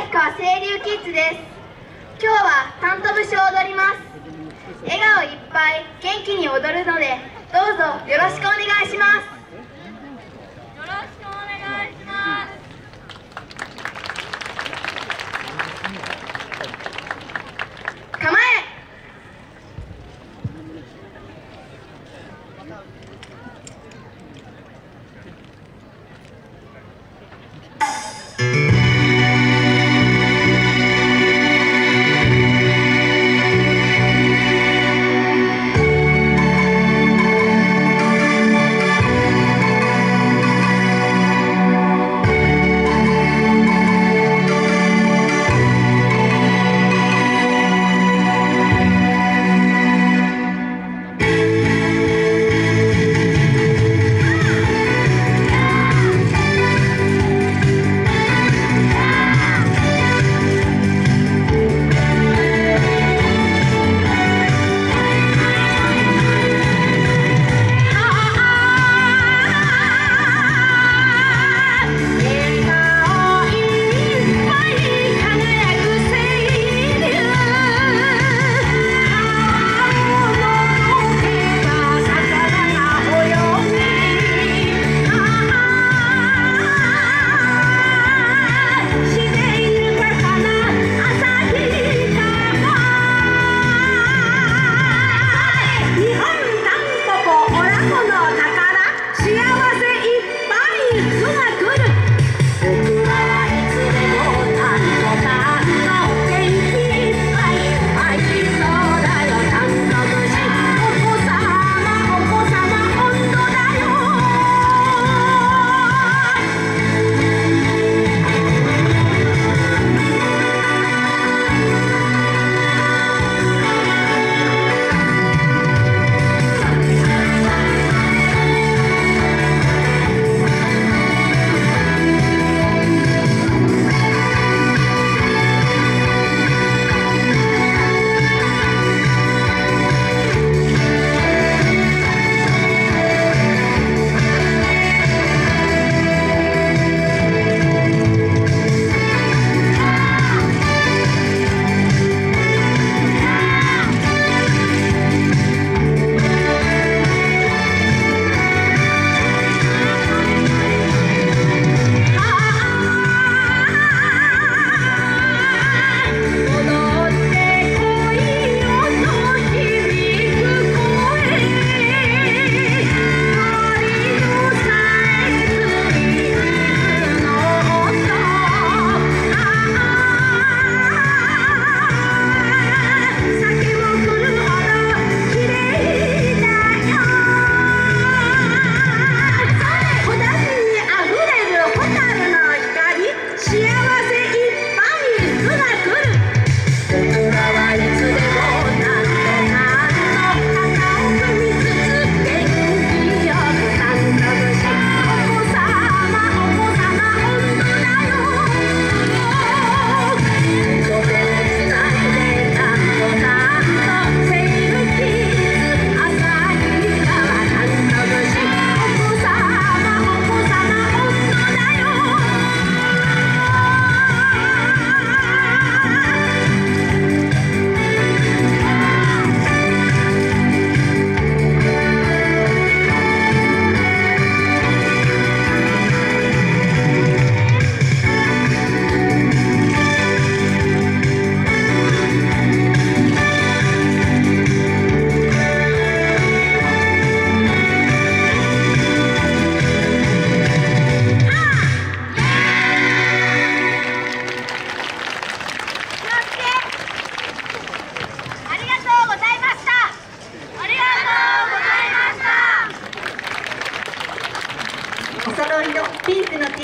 旭川清流キッズです。今日は担当節を踊ります。笑顔いっぱい元気に踊るのでどうぞよろしくお願いします。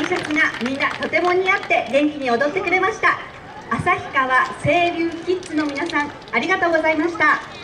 T シャツがみんなとても似合って元気に踊ってくれました。旭川清流キッズの皆さんありがとうございました。